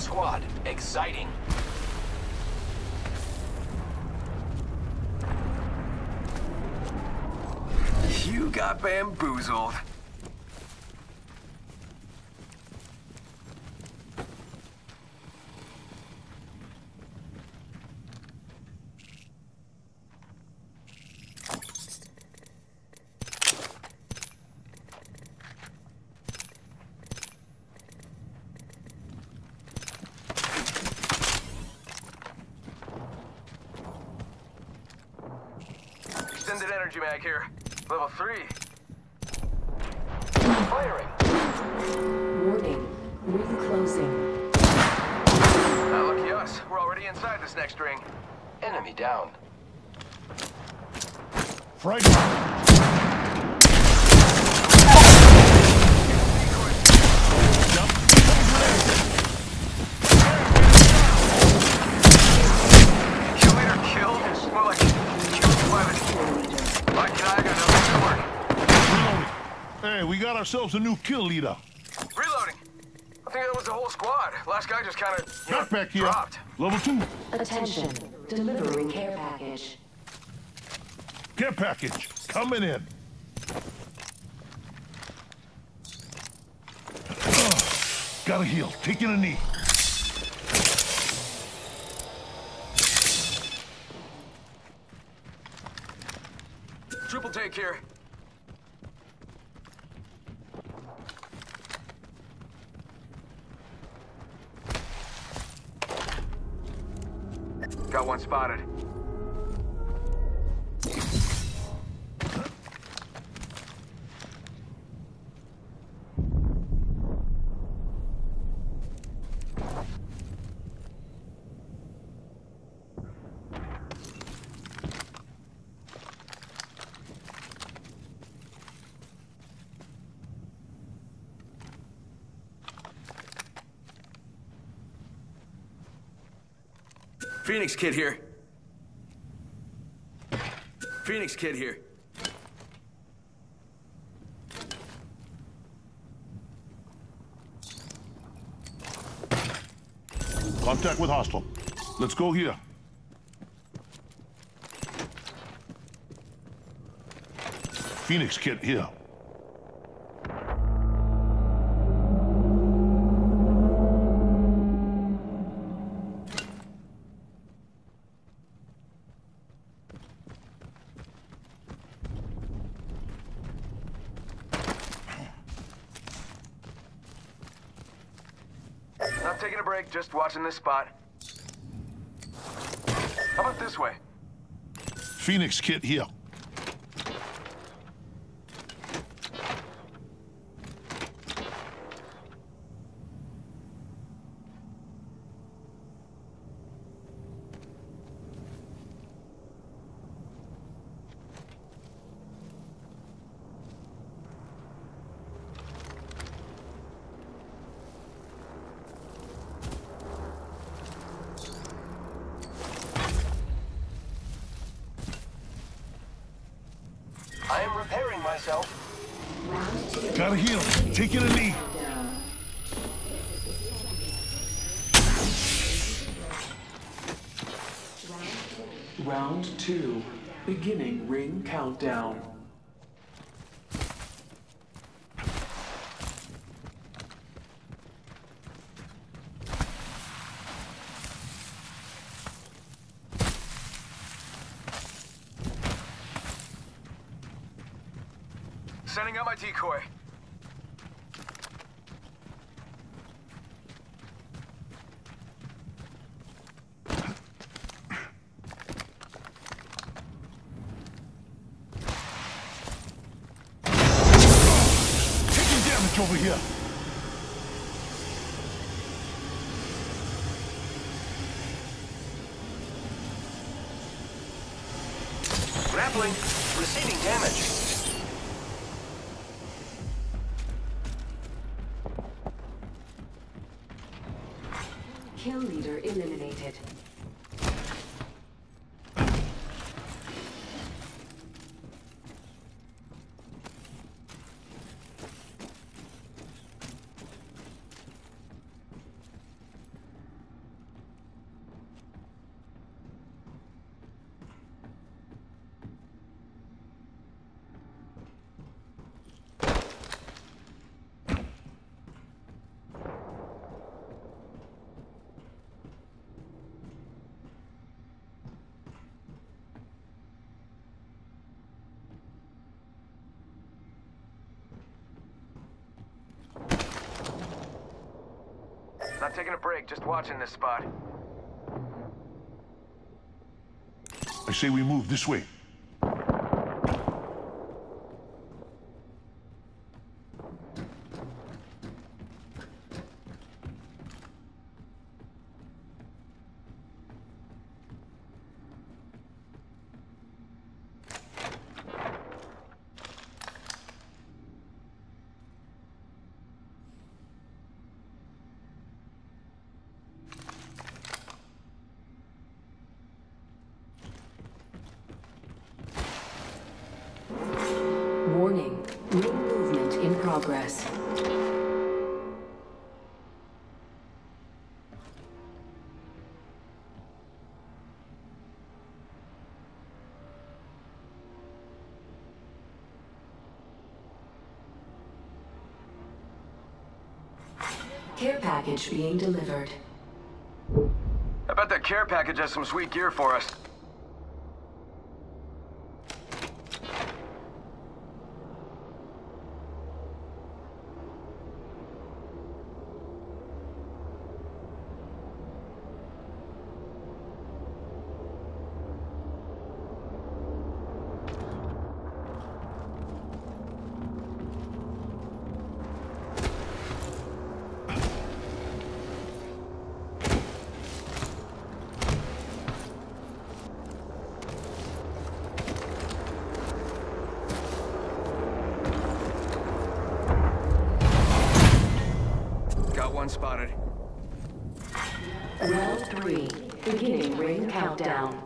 squad. Exciting. You got bamboozled. Energy mag here. Level 3. Firing. Warning. Ring closing. Not lucky us. We're already inside this next ring. Enemy down. Frightening. Kill leader killed? More like killed by the... Like I got no Reloading. Hey, we got ourselves a new kill leader. Reloading. I think that was the whole squad. Last guy just kind of, you know, Backpack here. dropped. Level two. Attention. Delivering care package. Care package. Coming in. Gotta heal. Taking a knee. Triple take here. Got one spotted. Phoenix Kit here. Phoenix Kit here. Contact with hostile. Let's go here. Phoenix Kit here. Taking a break, just watching this spot. How about this way? Phoenix kit here. I am repairing myself. Gotta heal. Taking a knee. Round two. Beginning ring countdown. Decoy. Taking damage over here. Grappling. Receiving damage. Kill leader eliminated. Not taking a break, just watching this spot. I say we move this way. Progress. Care package being delivered. I bet that care package has some sweet gear for us. Got one spotted. Round three. Beginning ring countdown.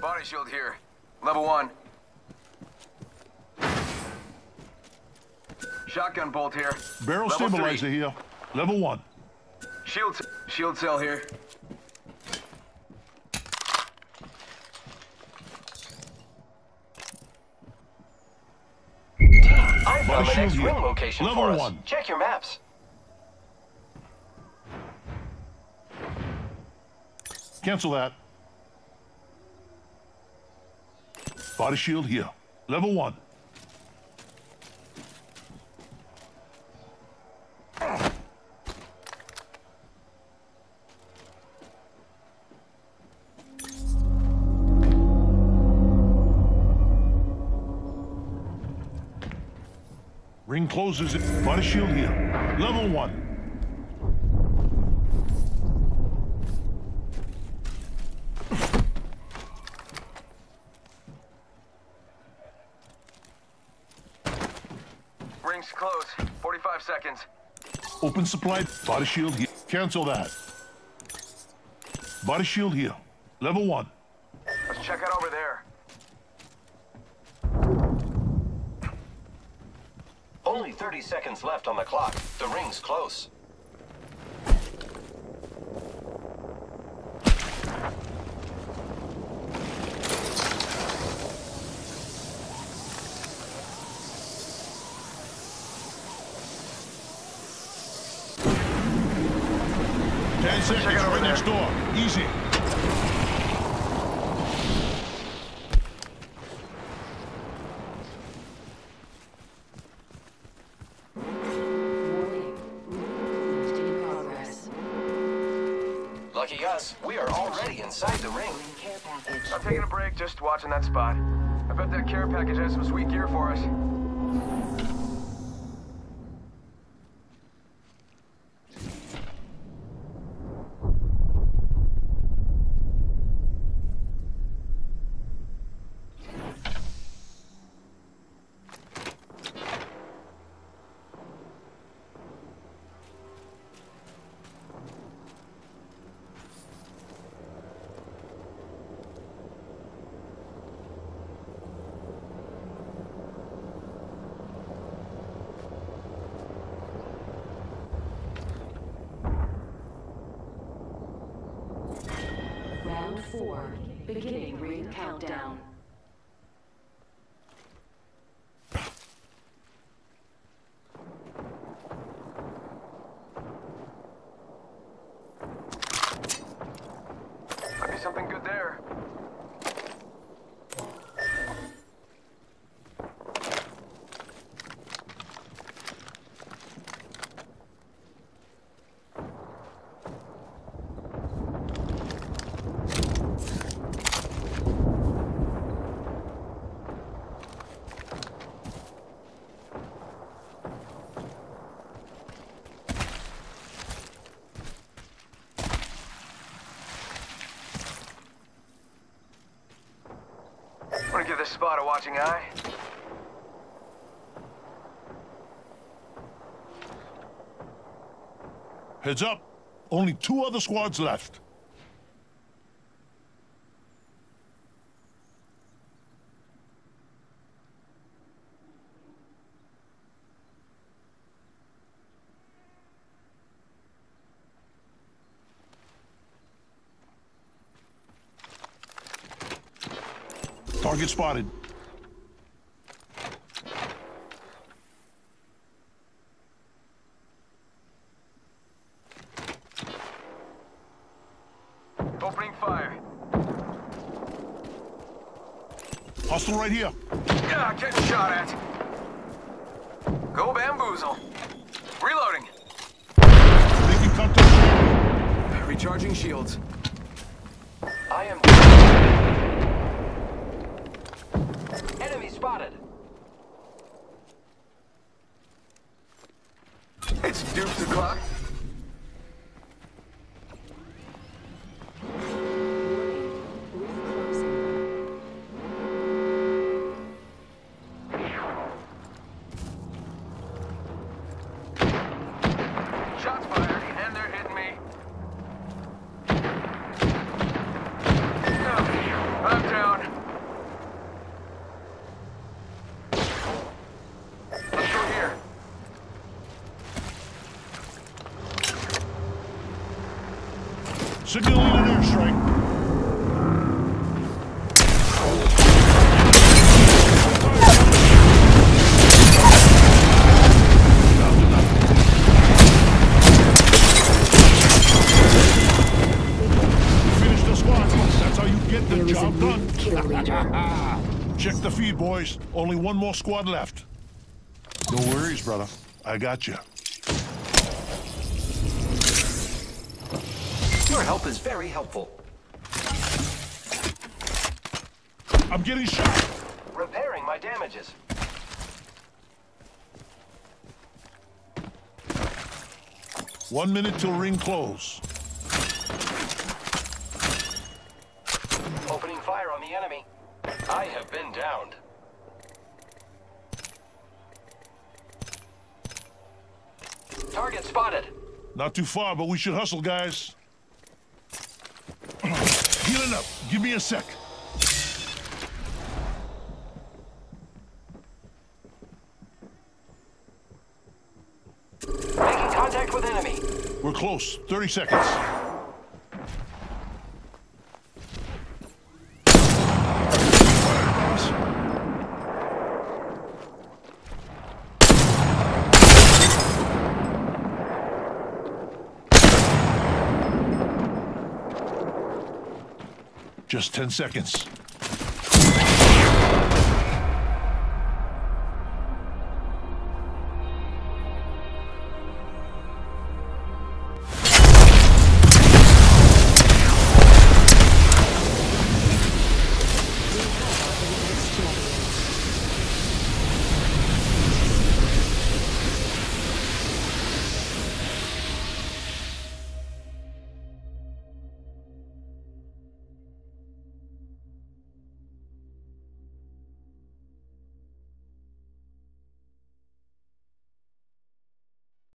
Body shield here. Level one. Shotgun bolt here. Barrel Level stabilizer three. here. Level one. Shield, shield cell here. I found Body the shield next here. location Level for us. one. Check your maps. Cancel that. Body shield here. Level one. Ring closes. Body shield here. Level one. Rings close. 45 seconds. Open supply. Body shield here. Cancel that. Body shield here. Level one. 30 seconds left on the clock. The ring's close. Lucky us, we are already inside the ring. I'm taking a break, just watching that spot. I bet that care package has some sweet gear for us. Round four. Beginning ring countdown. Spot a watching eye. Heads up. Only two other squads left. Target spotted. Opening fire. Hostile right here. Yeah, getting shot at. Go bamboozle. Reloading. Recharging shields. I am. Enemy spotted. Done. kill leader. Check the feed, boys. Only one more squad left. No worries, brother. I got you. Your help is very helpful. I'm getting shot. Repairing my damages. One minute till ring close. Opening fire on the enemy. I have been downed. Target spotted. Not too far, but we should hustle, guys. Healing up. Give me a sec. Making contact with enemy. We're close. 30 seconds. Just 10 seconds.